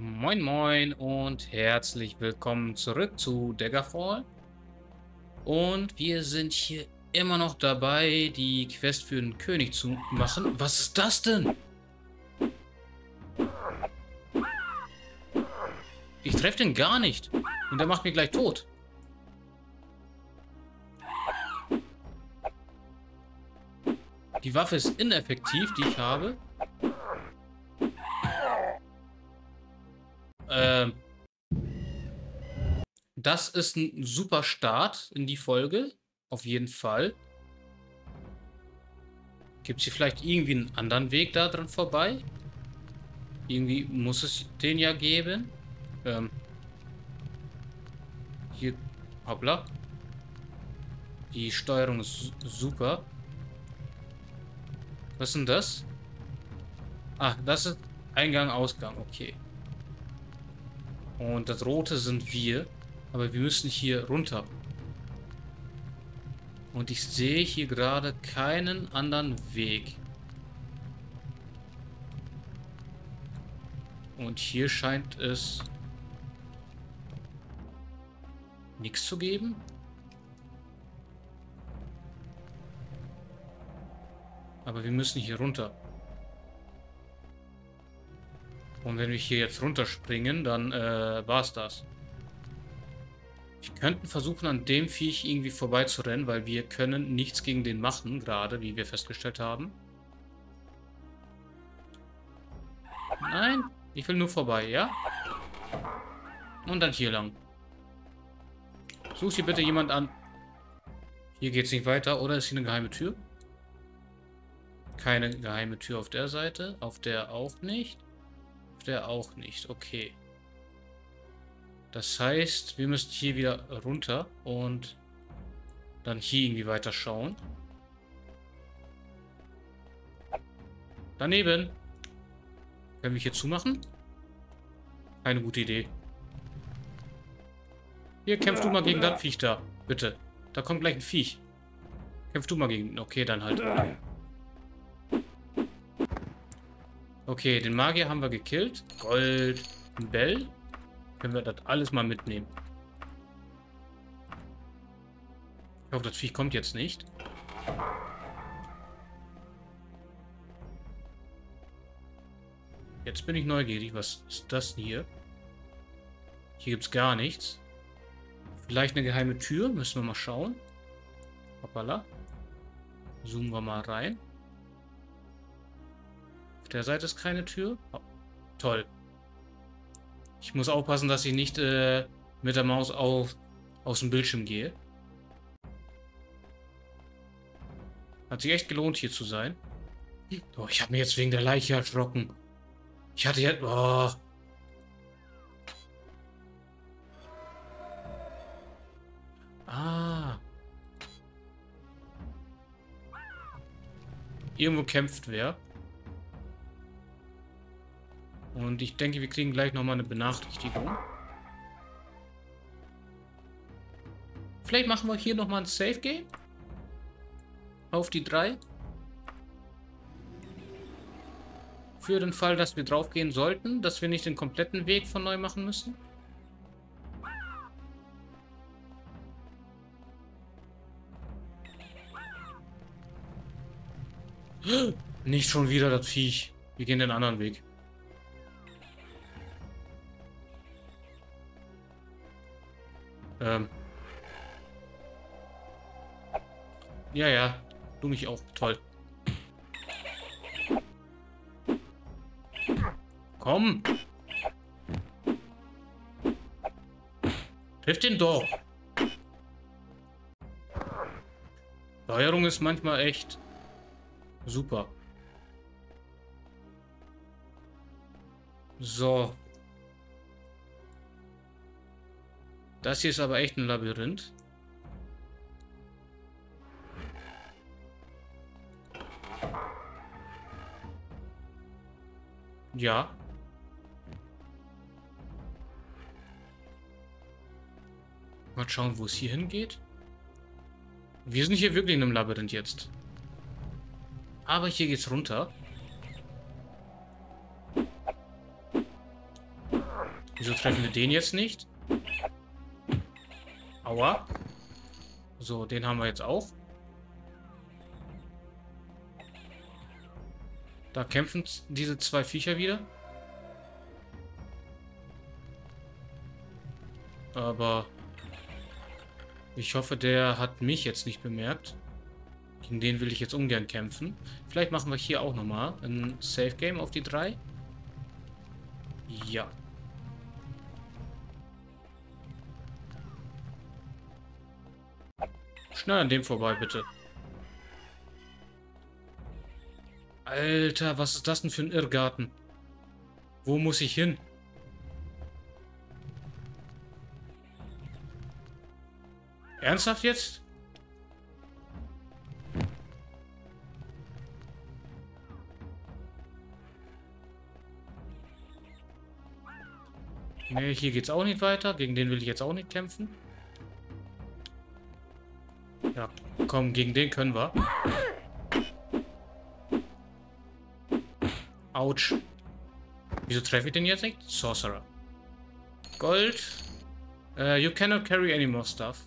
Moin Moin und herzlich willkommen zurück zu Daggerfall. Und wir sind hier immer noch dabei, die Quest für den König zu machen. Was ist das denn? Ich treffe den gar nicht. Und der macht mich gleich tot. Die Waffe ist ineffektiv, die ich habe. Ähm, das ist ein super Start in die Folge. Auf jeden Fall. Gibt es hier vielleicht irgendwie einen anderen Weg da dran vorbei? Irgendwie muss es den ja geben. Ähm, hier, hoppla. Die Steuerung ist super. Was ist denn das? Ah, das ist Eingang, Ausgang. Okay. Und das rote sind wir. Aber wir müssen hier runter. Und ich sehe hier gerade keinen anderen Weg. Und hier scheint es nichts zu geben. Aber wir müssen hier runter. Und wenn wir hier jetzt runterspringen, dann äh, war es das. Wir könnten versuchen, an dem Viech irgendwie vorbeizurennen, weil wir können nichts gegen den machen, gerade, wie wir festgestellt haben. Nein, ich will nur vorbei, ja? Und dann hier lang. Such hier bitte jemand an. Hier geht es nicht weiter, oder ist hier eine geheime Tür? Keine geheime Tür auf der Seite, auf der auch nicht der auch nicht. Okay. Das heißt, wir müssen hier wieder runter und dann hier irgendwie weiter schauen. Daneben. Können wir hier zumachen? Keine gute Idee. Hier, kämpfst du mal gegen das Viech da. Bitte. Da kommt gleich ein Viech. Kämpfst du mal gegen... Okay, dann halt. Okay, den Magier haben wir gekillt. Gold, Bell. Können wir das alles mal mitnehmen. Ich hoffe, das Viech kommt jetzt nicht. Jetzt bin ich neugierig. Was ist das hier? Hier gibt es gar nichts. Vielleicht eine geheime Tür. Müssen wir mal schauen. Hoppala. Zoomen wir mal rein der Seite ist keine Tür. Oh, toll. Ich muss aufpassen, dass ich nicht äh, mit der Maus auf, aus dem Bildschirm gehe. Hat sich echt gelohnt, hier zu sein. Oh, ich habe mir jetzt wegen der Leiche erschrocken. Ich hatte jetzt... Oh. Ah. Irgendwo kämpft wer. Und ich denke, wir kriegen gleich nochmal eine Benachrichtigung. Vielleicht machen wir hier nochmal ein Safe Game. Auf die drei. Für den Fall, dass wir draufgehen sollten, dass wir nicht den kompletten Weg von neu machen müssen. Nicht schon wieder das Viech. Wir gehen den anderen Weg. Ähm. Ja, ja. Du mich auch. Toll. Komm. Trifft den doch. Steuerung ist manchmal echt super. So, Das hier ist aber echt ein Labyrinth. Ja. Mal schauen, wo es hier hingeht. Wir sind hier wirklich in einem Labyrinth jetzt. Aber hier geht's runter. Wieso treffen wir den jetzt nicht? Aua. So, den haben wir jetzt auch. Da kämpfen diese zwei Viecher wieder. Aber ich hoffe, der hat mich jetzt nicht bemerkt. Gegen den will ich jetzt ungern kämpfen. Vielleicht machen wir hier auch nochmal ein Safe Game auf die drei. Ja. Schnell an dem vorbei, bitte. Alter, was ist das denn für ein Irrgarten? Wo muss ich hin? Ernsthaft jetzt? Nee, hier geht's auch nicht weiter. Gegen den will ich jetzt auch nicht kämpfen. Ja, komm, gegen den können wir. Autsch. Wieso treffe ich den jetzt nicht? Sorcerer. Gold. Uh, you cannot carry any more stuff.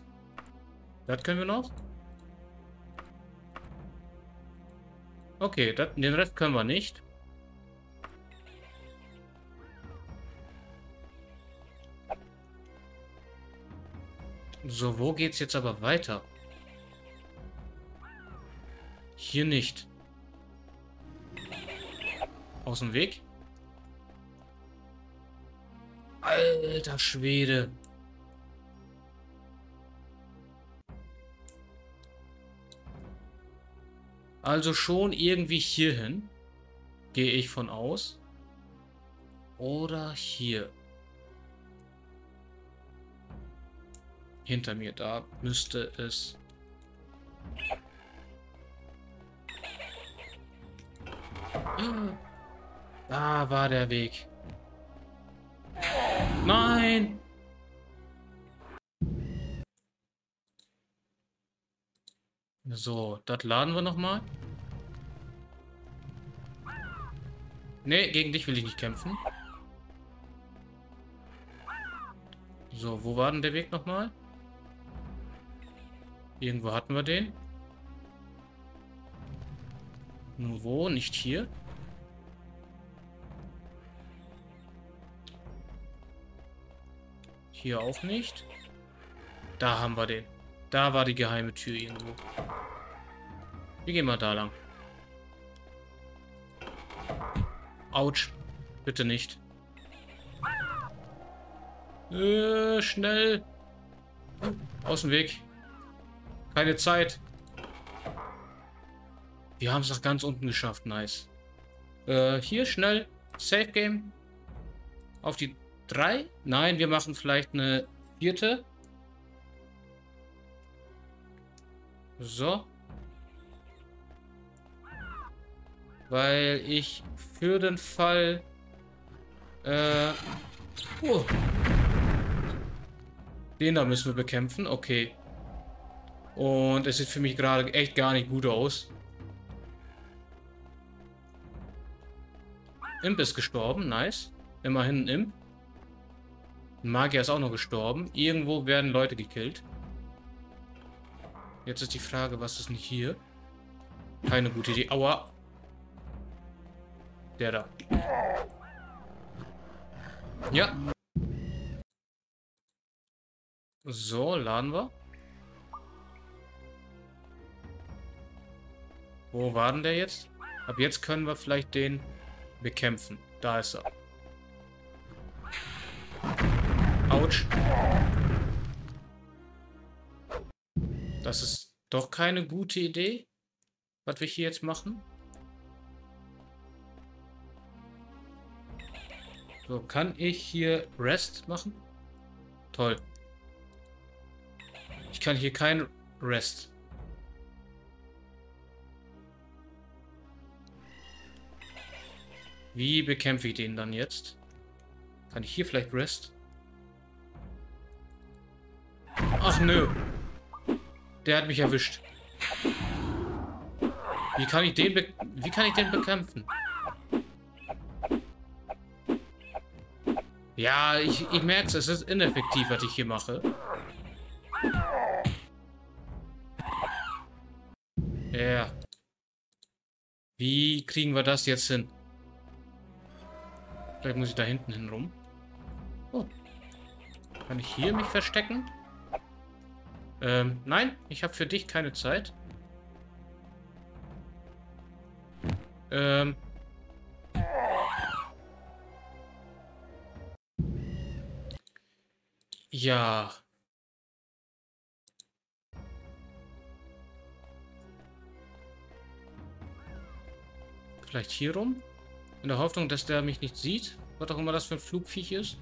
Das können wir noch. Okay, dat, den Rest können wir nicht. So, wo geht's jetzt aber weiter? Hier nicht. Aus dem Weg? Alter Schwede. Also schon irgendwie hierhin. Gehe ich von aus. Oder hier. Hinter mir, da müsste es... Da war der Weg. Nein! So, das laden wir nochmal. Ne, gegen dich will ich nicht kämpfen. So, wo war denn der Weg nochmal? Irgendwo hatten wir den. Nur wo? Nicht hier? Hier auch nicht. Da haben wir den. Da war die geheime Tür irgendwo. Wir gehen mal da lang. Autsch. Bitte nicht. Äh, schnell. Aus dem Weg. Keine Zeit. Wir haben es nach ganz unten geschafft. Nice. Äh, hier schnell. Safe Game. Auf die drei. Nein, wir machen vielleicht eine vierte. So. Weil ich für den Fall... Äh... Oh. Den da müssen wir bekämpfen. Okay. Und es sieht für mich gerade echt gar nicht gut aus. Imp ist gestorben. Nice. Immerhin ein Imp. Ein Magier ist auch noch gestorben. Irgendwo werden Leute gekillt. Jetzt ist die Frage, was ist denn hier? Keine gute Idee. Aua. Der da. Ja. So, laden wir. Wo war denn der jetzt? Ab jetzt können wir vielleicht den bekämpfen. Da ist er. Autsch. Das ist doch keine gute Idee, was wir hier jetzt machen. So, kann ich hier Rest machen? Toll. Ich kann hier kein Rest. Wie bekämpfe ich den dann jetzt? Kann ich hier vielleicht Rest? Ach nö. Der hat mich erwischt. Wie kann ich den wie kann ich den bekämpfen? Ja, ich, ich merke es. Es ist ineffektiv, was ich hier mache. Ja. Yeah. Wie kriegen wir das jetzt hin? Vielleicht muss ich da hinten hin rum. Oh. Kann ich hier mich verstecken? Ähm, nein, ich habe für dich keine Zeit. Ähm. Ja. Vielleicht hier rum? In der Hoffnung, dass der mich nicht sieht. Was auch immer das für ein Flugviech ist.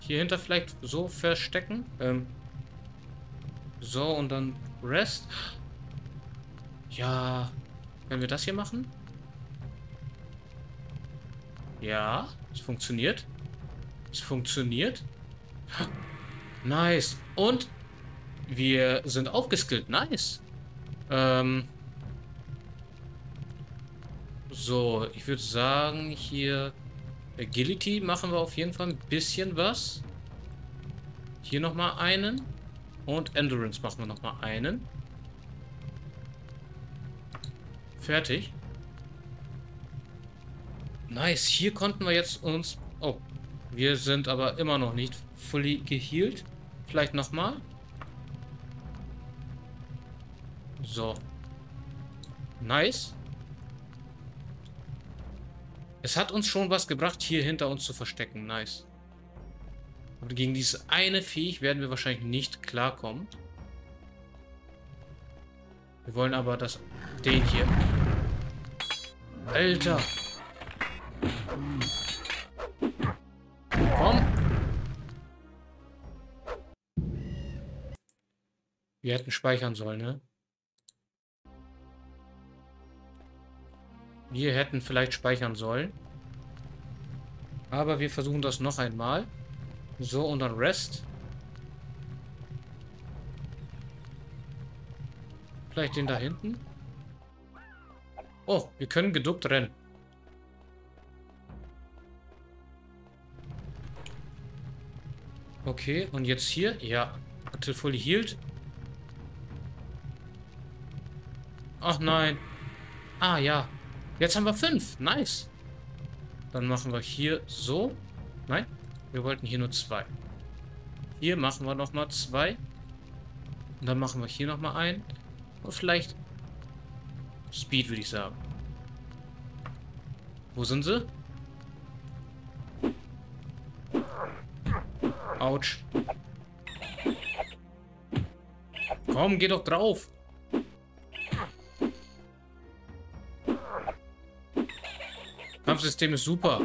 Hier hinter vielleicht so verstecken. Ähm. So, und dann Rest. Ja. Wenn wir das hier machen? Ja, es funktioniert. Es funktioniert. Nice. Und wir sind aufgeskillt. Nice. Ähm. So, ich würde sagen, hier Agility machen wir auf jeden Fall ein bisschen was. Hier nochmal einen. Und Endurance machen wir nochmal einen. Fertig. Nice, hier konnten wir jetzt uns... Oh, wir sind aber immer noch nicht fully gehealt. Vielleicht nochmal. So. Nice. Es hat uns schon was gebracht, hier hinter uns zu verstecken. Nice. Aber gegen dieses eine Viech werden wir wahrscheinlich nicht klarkommen. Wir wollen aber das... Den hier. Alter. Komm. Wir hätten speichern sollen, ne? Wir hätten vielleicht speichern sollen. Aber wir versuchen das noch einmal. So, und dann Rest. Vielleicht den da hinten? Oh, wir können geduckt rennen. Okay, und jetzt hier? Ja. Until fully healed. Ach nein. Ah, ja. Jetzt haben wir fünf. Nice. Dann machen wir hier so. Nein, wir wollten hier nur zwei. Hier machen wir nochmal zwei. Und dann machen wir hier nochmal ein. Und vielleicht Speed, würde ich sagen. Wo sind sie? Autsch. Komm, geh doch drauf. Kampfsystem ist super.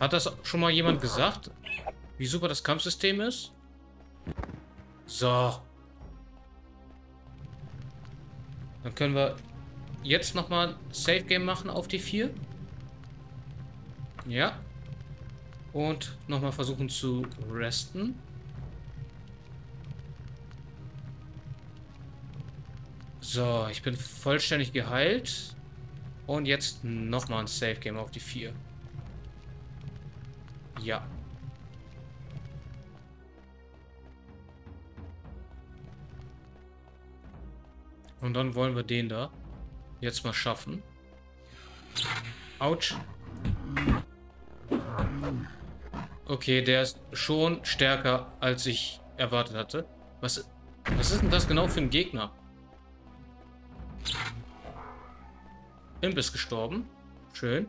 Hat das schon mal jemand gesagt? Wie super das Kampfsystem ist? So. Dann können wir jetzt nochmal Safe Game machen auf die 4. Ja. Und nochmal versuchen zu resten. So, ich bin vollständig geheilt. Und jetzt nochmal ein Safe Game auf die 4. Ja. Und dann wollen wir den da jetzt mal schaffen. Autsch. Okay, der ist schon stärker, als ich erwartet hatte. Was, was ist denn das genau für ein Gegner? Imp ist gestorben. Schön.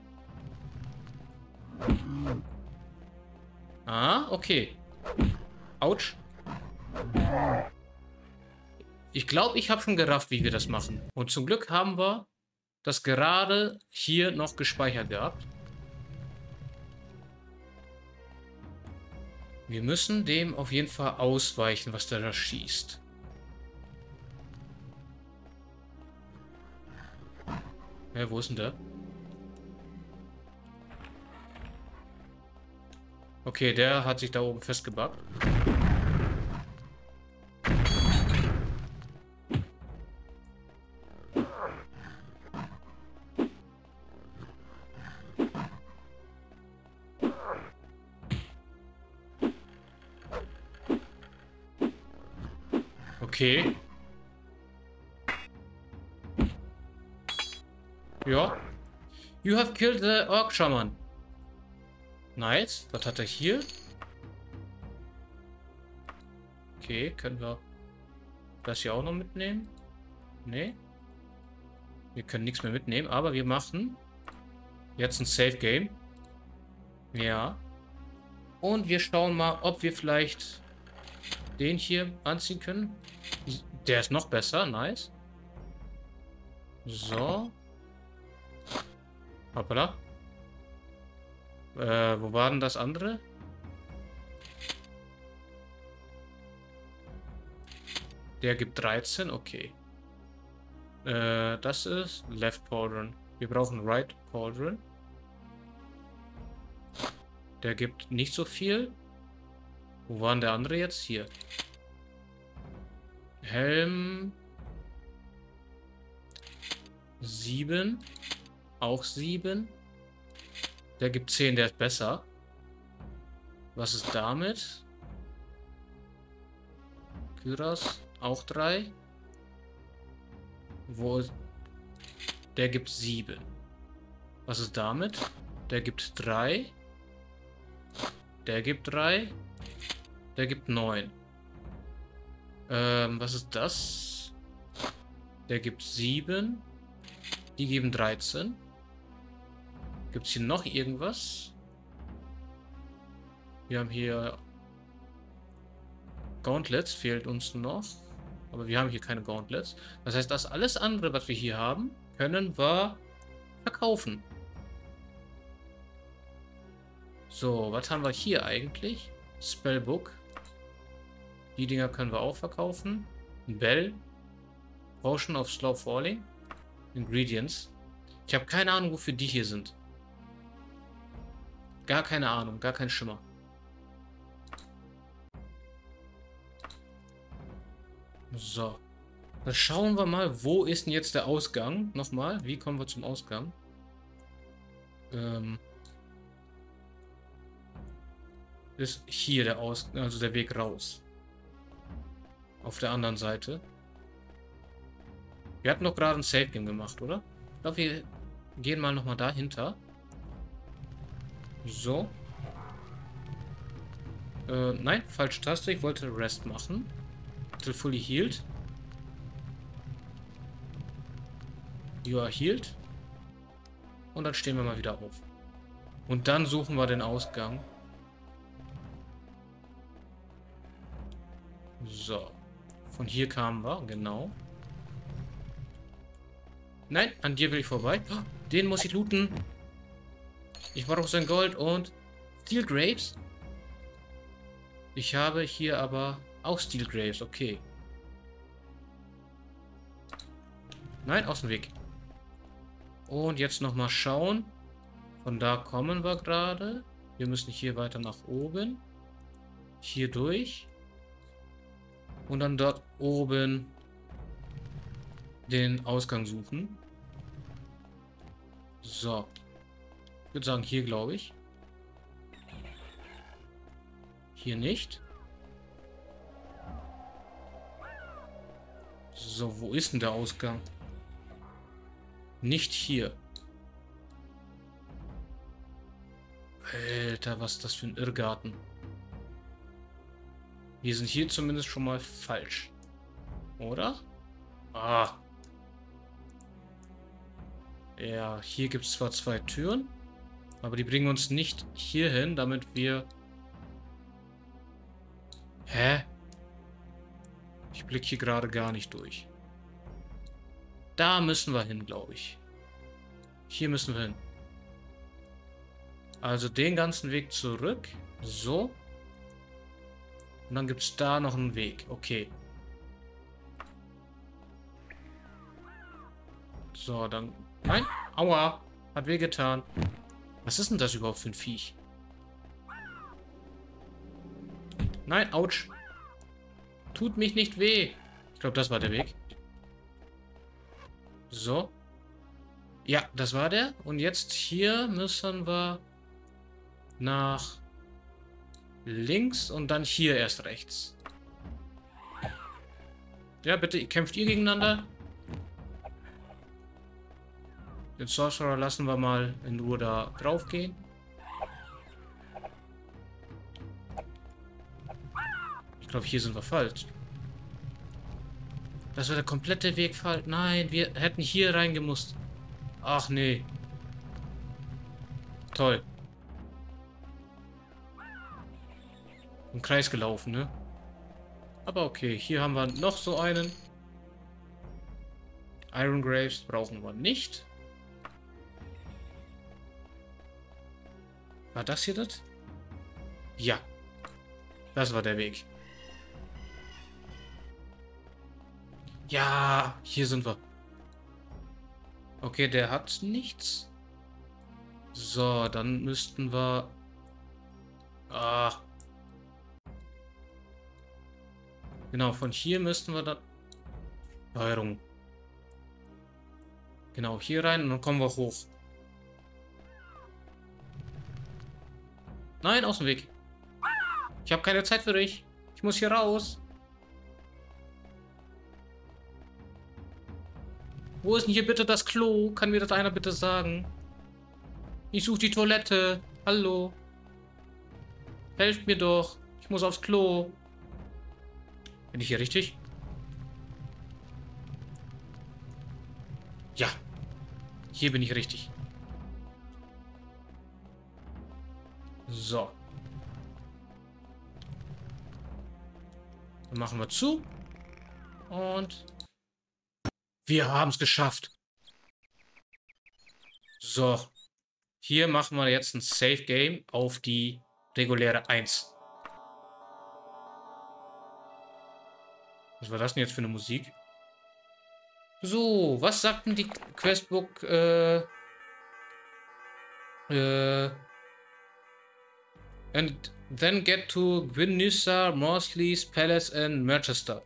Ah, okay. Autsch. Ich glaube, ich habe schon gerafft, wie wir das machen. Und zum Glück haben wir das gerade hier noch gespeichert gehabt. Wir müssen dem auf jeden Fall ausweichen, was der da schießt. Ja, wo ist denn der? Okay, der hat sich da oben festgebackt. Okay. Ja. You have killed the Orc Shaman. Nice. Was hat er hier? Okay, können wir das hier auch noch mitnehmen? Nee. Wir können nichts mehr mitnehmen, aber wir machen jetzt ein Safe Game. Ja. Und wir schauen mal, ob wir vielleicht den hier anziehen können. Der ist noch besser, nice. So. Hoppala. Äh, wo war denn das andere? Der gibt 13, okay. Äh, das ist Left Pauldron. Wir brauchen Right Pauldron. Der gibt nicht so viel. Wo war denn der andere jetzt? Hier. Helm. 7. Auch 7. Der gibt 10, der ist besser. Was ist damit? Kyras, auch 3. Wo... Der gibt 7. Was ist damit? Der gibt 3. Der gibt 3. Der gibt 9. Ähm, was ist das? Der gibt 7. Die geben 13. Gibt es hier noch irgendwas? Wir haben hier Gauntlets, fehlt uns noch. Aber wir haben hier keine Gauntlets. Das heißt, das alles andere, was wir hier haben, können wir verkaufen. So, was haben wir hier eigentlich? Spellbook. Die Dinger können wir auch verkaufen. Bell. Potion of Slow Falling. Ingredients. Ich habe keine Ahnung, wofür die hier sind. Gar keine Ahnung, gar kein Schimmer. So. Dann schauen wir mal, wo ist denn jetzt der Ausgang? Nochmal, wie kommen wir zum Ausgang? Ähm ist hier der Aus also der Weg raus. Auf der anderen Seite. Wir hatten doch gerade ein Safe Game gemacht, oder? Ich glaube, wir gehen mal nochmal dahinter. So. Äh, nein, falsche Taste. Ich wollte Rest machen. Till fully healed. You are healed. Und dann stehen wir mal wieder auf. Und dann suchen wir den Ausgang. So. Von hier kamen wir, genau. Nein, an dir will ich vorbei. Oh, den muss ich looten. Ich brauche sein Gold und Steel Grapes. Ich habe hier aber auch Steel Grapes, okay. Nein, aus dem Weg. Und jetzt nochmal schauen. Von da kommen wir gerade. Wir müssen hier weiter nach oben. Hier durch. Und dann dort oben den Ausgang suchen. So. Ich würde sagen, hier glaube ich. Hier nicht. So, wo ist denn der Ausgang? Nicht hier. Alter, was ist das für ein Irrgarten? Wir sind hier zumindest schon mal falsch. Oder? Ah. Ja, hier gibt es zwar zwei Türen. Aber die bringen uns nicht hierhin, damit wir... Hä? Ich blicke hier gerade gar nicht durch. Da müssen wir hin, glaube ich. Hier müssen wir hin. Also den ganzen Weg zurück. So. Und dann gibt es da noch einen Weg. Okay. So, dann... Nein! Aua! Hat wehgetan. Was ist denn das überhaupt für ein Viech? Nein, ouch. Tut mich nicht weh. Ich glaube, das war der Weg. So. Ja, das war der. Und jetzt hier müssen wir nach links und dann hier erst rechts. Ja, bitte, kämpft ihr gegeneinander? Den Sorcerer lassen wir mal in Ruhe da drauf gehen. Ich glaube, hier sind wir falsch. Das war der komplette Weg falsch. Nein, wir hätten hier reingemusst. Ach nee. Toll. Im Kreis gelaufen, ne? Aber okay, hier haben wir noch so einen. Iron Graves brauchen wir nicht. War das hier das? Ja. Das war der Weg. Ja, hier sind wir. Okay, der hat nichts. So, dann müssten wir... Ah. Genau, von hier müssten wir dann... Steuerung. Genau, hier rein und dann kommen wir hoch. Nein, aus dem Weg. Ich habe keine Zeit für dich. Ich muss hier raus. Wo ist denn hier bitte das Klo? Kann mir das einer bitte sagen? Ich suche die Toilette. Hallo. Helft mir doch. Ich muss aufs Klo. Bin ich hier richtig? Ja. Hier bin ich richtig. So. Dann machen wir zu. Und wir haben es geschafft. So. Hier machen wir jetzt ein Safe Game auf die reguläre 1. Was war das denn jetzt für eine Musik? So, was sagt denn die Questbook? Äh, äh, and then get to Gwynnissa, Morsley's Palace and Manchester.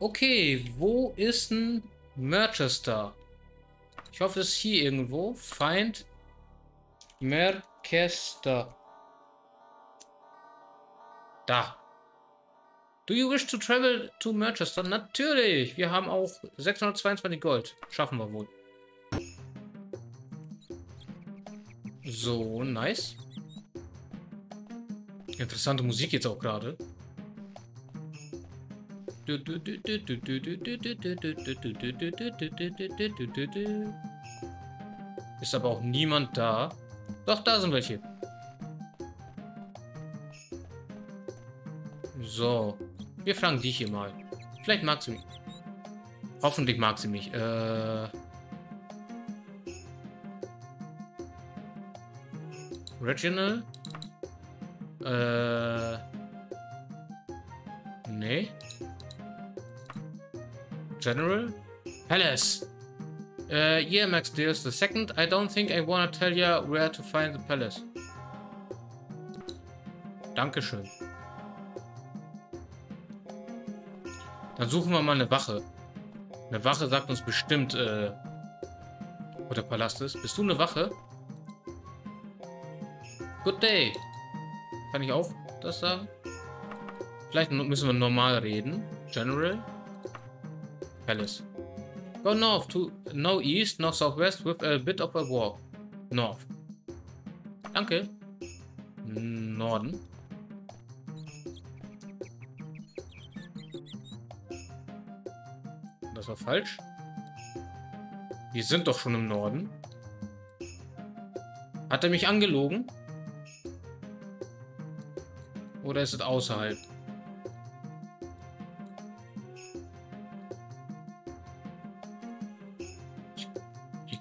Okay, wo ist ein Manchester? Ich hoffe, es ist hier irgendwo. Find Merchester. Da. Do you wish to travel to Manchester? Natürlich. Wir haben auch 622 Gold. Schaffen wir wohl. So, nice. Interessante Musik jetzt auch gerade. Ist aber auch niemand da. Doch, da sind welche. So. Wir fragen die hier mal. Vielleicht mag sie mich. Hoffentlich mag sie mich. Äh... Regional? Äh... Nee. General? Palace. Uh, yeah, Max Deals the second. I don't think I wanna tell you where to find the palace. Dankeschön. Dann suchen wir mal eine Wache. Eine Wache sagt uns bestimmt, äh, wo der Palast ist. Bist du eine Wache? Good day. Kann ich auch das sagen? Vielleicht müssen wir normal reden. General. Palace. Go north to no east, no southwest with a bit of a walk. North. Danke. Norden. Das war falsch. Wir sind doch schon im Norden. Hat er mich angelogen? Oder ist es außerhalb?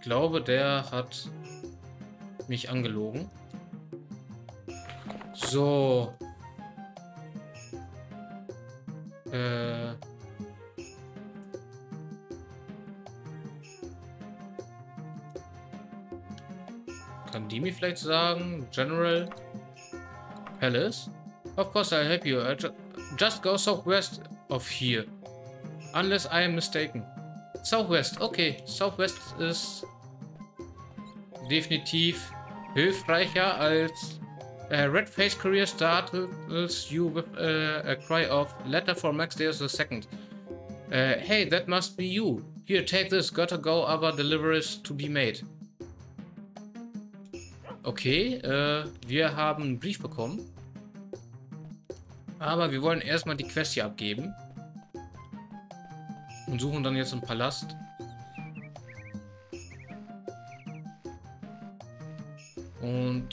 glaube, der hat mich angelogen. So. Äh. Kann die mir vielleicht sagen? General Palace? Of course I'll help you. I'll just go southwest of here. Unless I am mistaken. Southwest, okay. Southwest ist definitiv hilfreicher als uh, Red Face Career startles you with uh, a cry of letter for Max Deus second. Uh, hey, that must be you. Here, take this. Gotta go, other deliveries to be made. Okay, äh, wir haben einen Brief bekommen. Aber wir wollen erstmal die Quest hier abgeben. Und suchen dann jetzt einen Palast. Und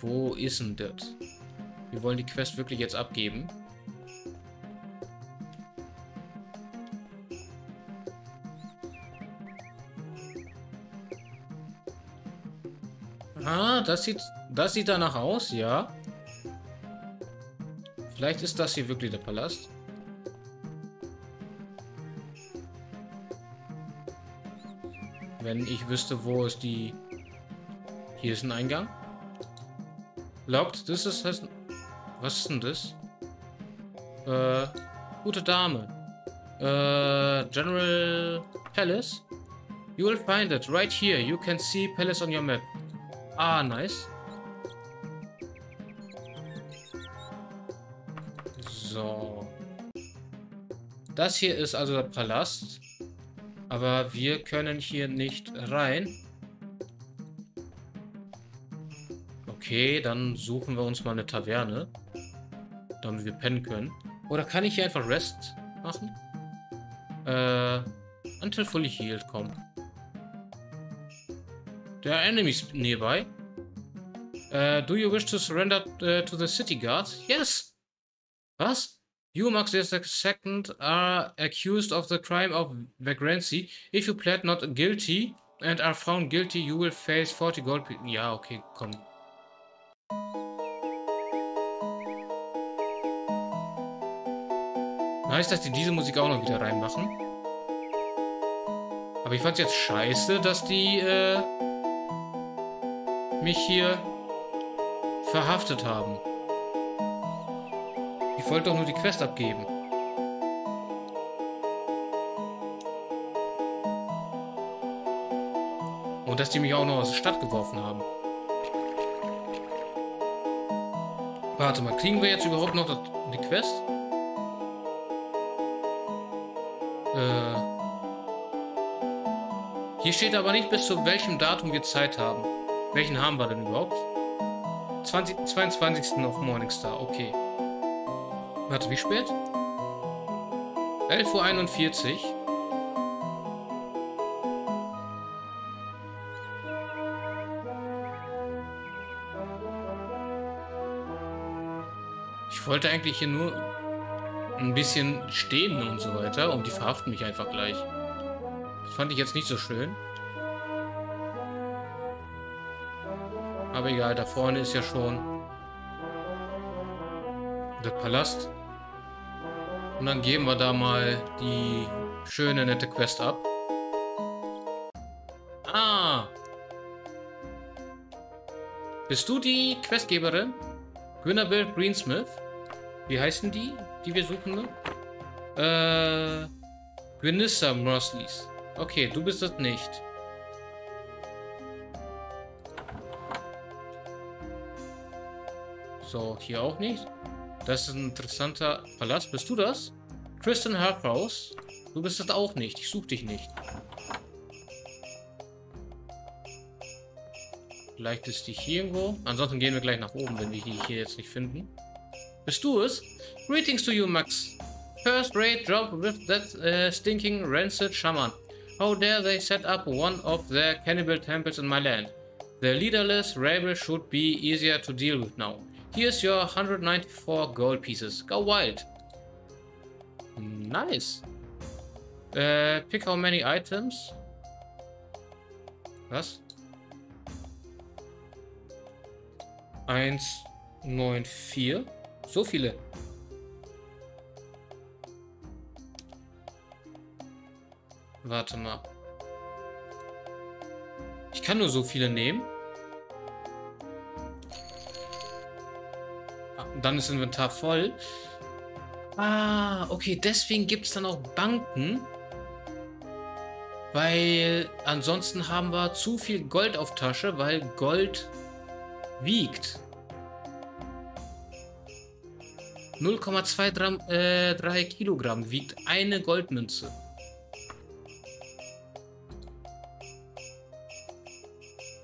wo ist denn das? Wir wollen die Quest wirklich jetzt abgeben. Ah, das sieht, das sieht danach aus, ja. Vielleicht ist das hier wirklich der Palast. Wenn ich wüsste, wo ist die... Hier ist ein Eingang. Locked, das ist... Das, was ist denn das? Äh, gute Dame. Äh, General Palace? You will find it right here. You can see Palace on your map. Ah, nice. So. Das hier ist also der Palast. Aber wir können hier nicht rein. Okay, dann suchen wir uns mal eine Taverne. Damit wir pennen können. Oder kann ich hier einfach Rest machen? Äh, until fully healed, komm. There are enemies nearby. Uh, do you wish to surrender uh, to the city guard? Yes! Was? You, Max the second, are accused of the crime of vagrancy. If you plead not guilty and are found guilty, you will face 40 gold... Ja, okay, komm. Nice, dass die diese Musik auch noch wieder reinmachen. Aber ich fand's jetzt scheiße, dass die, äh mich hier verhaftet haben. Ich wollte doch nur die Quest abgeben. Und dass die mich auch noch aus der Stadt geworfen haben. Warte mal, kriegen wir jetzt überhaupt noch die Quest? Äh. Hier steht aber nicht, bis zu welchem Datum wir Zeit haben. Welchen haben wir denn überhaupt? 20, 22. auf Morningstar, okay. Warte, wie spät? 11.41 Uhr. Ich wollte eigentlich hier nur ein bisschen stehen und so weiter und die verhaften mich einfach gleich. Das fand ich jetzt nicht so schön. Aber egal, da vorne ist ja schon der Palast. Und dann geben wir da mal die schöne, nette Quest ab. Ah! Bist du die Questgeberin? Gwynabel Greensmith? Wie heißen die, die wir suchen? Äh, Gwynissa Morsleys. Okay, du bist das nicht. So, hier auch nicht. Das ist ein interessanter Palast. Bist du das? Kristen Harthouse? Du bist das auch nicht. Ich suche dich nicht. Vielleicht ist die hier irgendwo. Ansonsten gehen wir gleich nach oben, wenn wir die hier jetzt nicht finden. Bist du es? Greetings to you, Max. First rate job with that uh, stinking rancid shaman. How dare they set up one of their cannibal temples in my land? The leaderless rabble should be easier to deal with now. Here's your 194 gold pieces. Go wild. Nice. Uh, pick how many items. Was? 1, 9, 4. So viele. Warte mal. Ich kann nur so viele nehmen. Dann ist Inventar voll. Ah, okay, deswegen gibt es dann auch Banken. Weil ansonsten haben wir zu viel Gold auf Tasche, weil Gold wiegt. 0,23 äh, Kilogramm wiegt eine Goldmünze.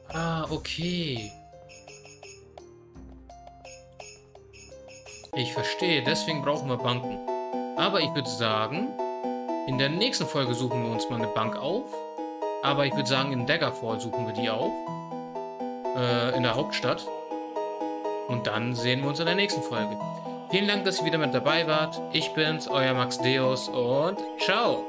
Ah, okay. Ich verstehe, deswegen brauchen wir Banken. Aber ich würde sagen, in der nächsten Folge suchen wir uns mal eine Bank auf. Aber ich würde sagen, in Daggerfall suchen wir die auf. Äh, in der Hauptstadt. Und dann sehen wir uns in der nächsten Folge. Vielen Dank, dass ihr wieder mit dabei wart. Ich bin's, euer Max Deus und ciao!